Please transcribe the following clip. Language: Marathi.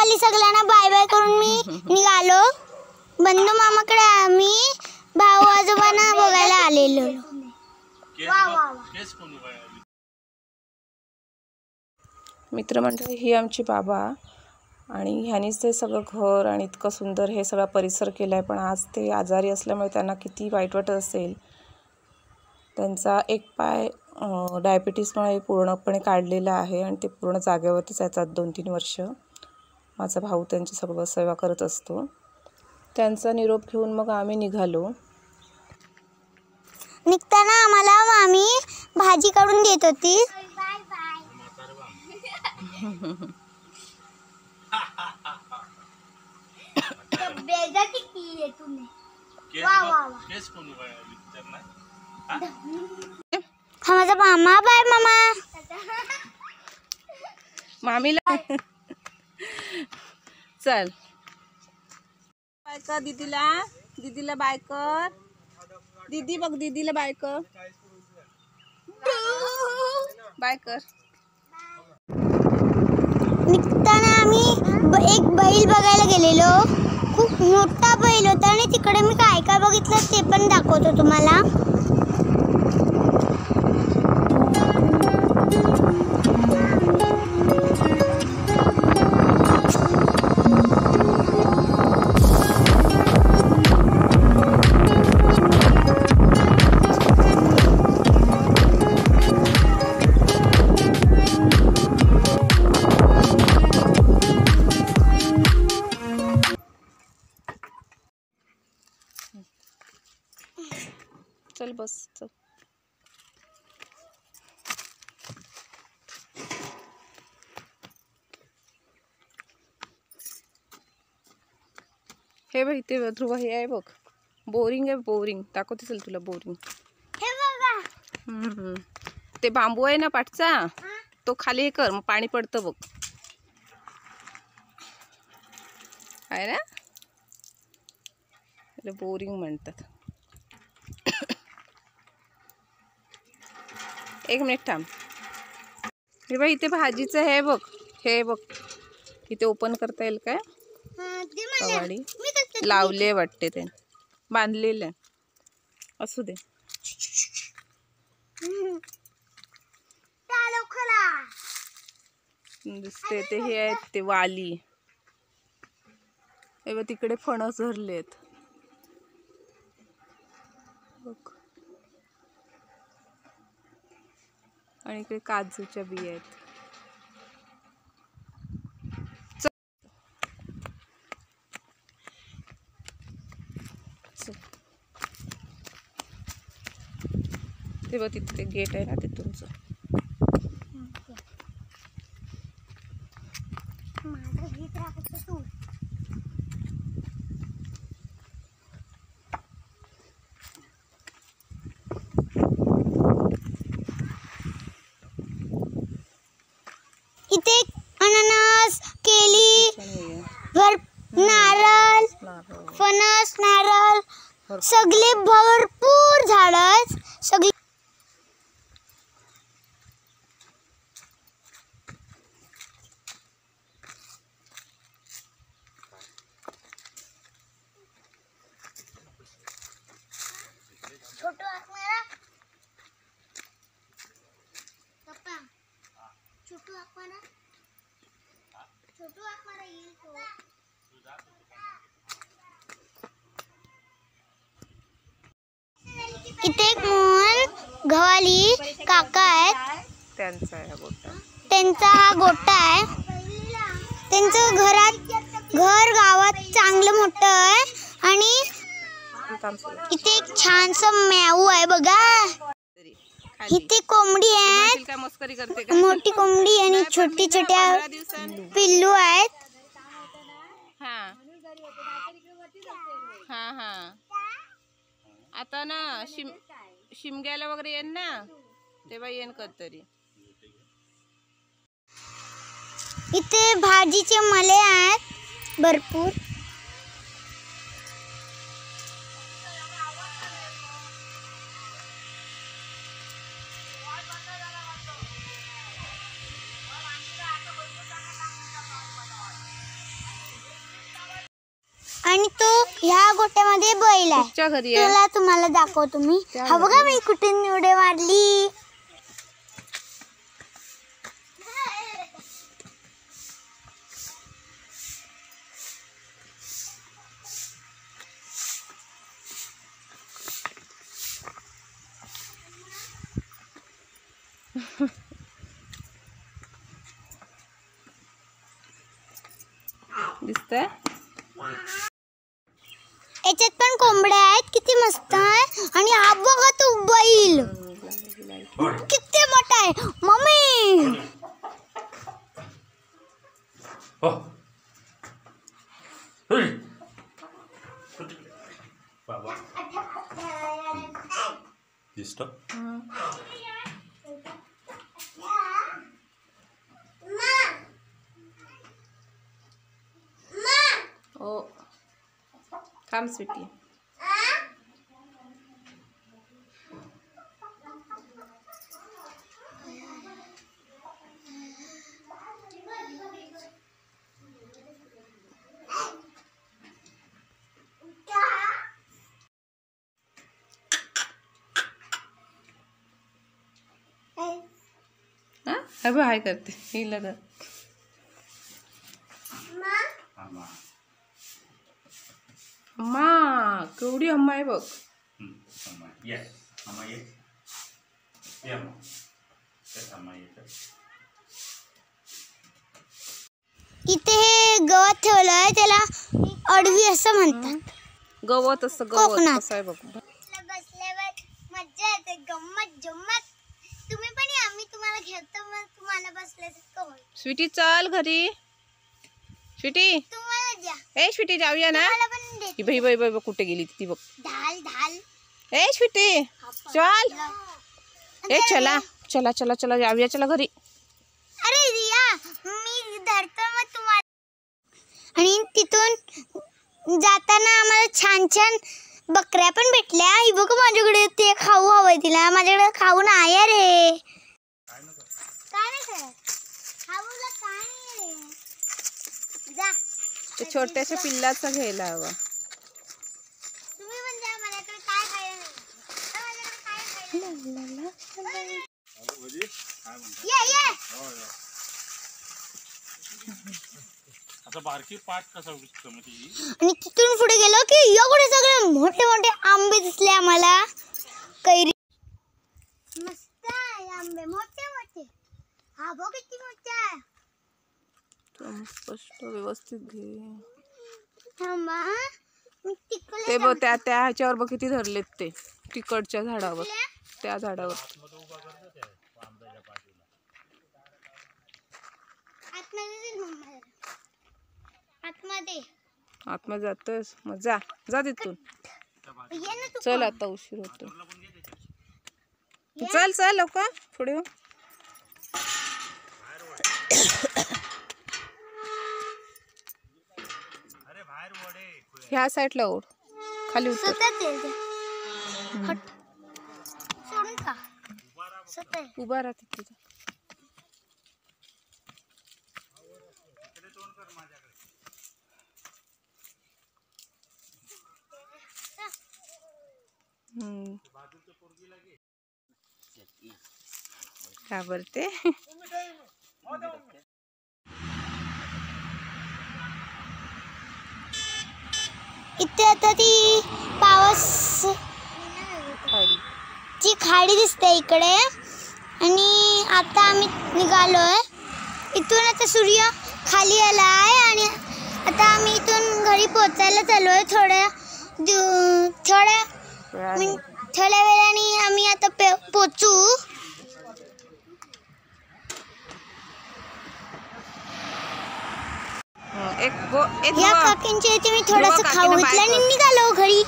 सकाळी सगळ्यांना बाय बाय करून मी निघालो. बंधू मामाकडे आम्ही भाऊ आजोबांना बघायला आलेलो. मित्रमंडळी ही आमची बाबा आणि ह्यानीच ते सगळं घर आणि इतकं सुंदर हे सगळा परिसर केला आहे पण आज ते आजारी असल्यामुळे त्यांना किती वाईट वाटत असेल. त्यांचा एक पाय डायबिटीसमुळे पूर्णपणे काढलेला आहे आणि ते पूर्ण जागेवरतीच येतात दोन तीन वर्ष. माझा भाऊ त्यांची सगळं सेवा करत असतो. त्यांचा निरोप घेऊन मग आम्ही निघालो. निघताना आम्हाला मामी भाजी काढून देत होती. हा माझा मामा बाय मामा. मामीला चल. बाय कर दीदीला. दीदीला बाय कर दीदी बघ दीदीला बाय कर बाय कर निघताना आम्ही ब- एक बैल बघायला गेलेलो. खूप मोठा बैल होता आणि तिकडे मी काय काय बघितलं ते पण दाखवतो तुम्हाला. चल बस चल हे बघ इथे ध्रुव हे आहे बघ. बोरिंग आहे बोरिंग दाखवते चल तुला बोरिंग हे हम्म. ते बांबू आहे ना पाठचा? तो खाली हे कर मग पाणी पडतं बघ. आहे ना? बोरिंग म्हणतात. एक मिनिट थांब. हे बघ इथे भाजीचं हे बघ. हे बघ. इथे ओपन करता येईल काय? हा, कवाडी. लावले वाटते ते. बांधलेलं. असू दे. दिसते ते हे आहेत ते वाली. हे बघ तिकडे फणस धरलेत बघ. आणि इकडे काजूच्या बिया आहेत. तेव्हा ते बघ तिथे गेट आहे ना तिथूनच माझं गीत राखतो तू. इथे अननस केली भर नारळ नारळ फणस नारळ सगळी सगळे भरपूर झाड सगळी छोटू हाक मारा. पप्पा, छोटू हाक मारा. छोटू येईल तो. एक मोहन गव्हाली काका आहेत. त्यांचा हा गोटा. त्यांचा हा गोटा आहे. त्यांचं घरात घर गावात चांगलं मोठं आहे आणि. इथे एक छानस म्याऊ आहे बघा. इथे कोंबडी आहेत. म्हणशील मस्करी करते का? मोठी कोंबडी आणि छोटी छोट्या पिल्लू आहेत. हा. हा हा. आता ना शिम शिमग्याला वगैरे येईन ना? तेव्हा येईन कधीतरी. इथे भाजीचे मले आहेत भरपूर. गोट्यामध्ये बैल आहे. कुठच्या घरी आहे. तुला तुम्हाला दाखवतो मी. त्या हा बघा मी कुठे निवडे मारली. दिसतंय? आहेत किती मस्त आहे आणि हा बघा तो बैल? किती मोठा आहे मम्मी! हो हरी. बाबा। दिसतं हो थांब स्वीटी. हा अगं हाय करते हिला धर. आम्हा अम्मा केवढी अम्मा आहे बघ। हं, आम्हा ये आम्हा ये ये आम्हा ये आम्हा ये इथे हे गवत ठेवलंय त्याला अडवी असं म्हणतात. गवत असं गवत कोकणात. कसं आहे बघ. बसल्यावर मज्जा येते गंमत जम्मत तुम्ही पण या मी तुम्हाला घेतो मग तुम्हाला बसल्यासारखं होईल. स्वीटी चल घरी. स्वीटी. तुम्हाला द्या. ए स्वीटी जाऊया ना. मला पण दे ही बाई बाई बाई बाई, कुठे गेली ती बघ. ढाल ढाल. ए स्वीटी चल. ए चला. चला चला चला जाऊया चला घरी. अरे रिया मी धरतो मग तुम्हाला. आणि तिथून जाताना आम्हाला छान छान बकऱ्या पण भेटल्या. ही बघ माझ्याकडे ते खाऊ हवंय तिला. माझ्याकडे खाऊ नाही रे काय नाही करत खाऊला काय नाही रे जा ते छोट्याशा पिल्लाचा घ्यायला हवा. आणि तिथून पुढे गेलो की एवढे सगळे मोठे मोठे आंबे दिसले आम्हाला. कैरी मस्त आहे आंबे मोठे मोठे हा बघ किती मोठे आहे तू स्पष्ट व्यवस्थित घे. थांबा. मी तिकडे ते बघ त्या त्या ह्याच्यावर बघ किती धरलेत ते. तिकडच्या झाडावर. त्या झाडावर. आतमध्ये चल मम्मा जरा. आतमध्ये. आतमध्ये जातोस मग जा. जा तिथून. ये ना तू चल आता उशीर होतो चल चल लवकर. पुढे हो. ह्या साईडला ओढ. खाली उतर. उभा राहते तिथं. हम्म. घाबरते इथे आता ती पावस ची खाडी दिसते इकडे. आणि आता आम्ही निघालोय. इथून आता सूर्य खाली आला आहे आणि आता आम्ही इथून घरी पोचायला थोड्या दिव- थोड्या मिन- थोड्या वेळाने आम्ही आता पे- पोचू एक गो एक या गो. काकींच्या इथे मी थोडस खाऊ घेतलं आणि. निघालो घरी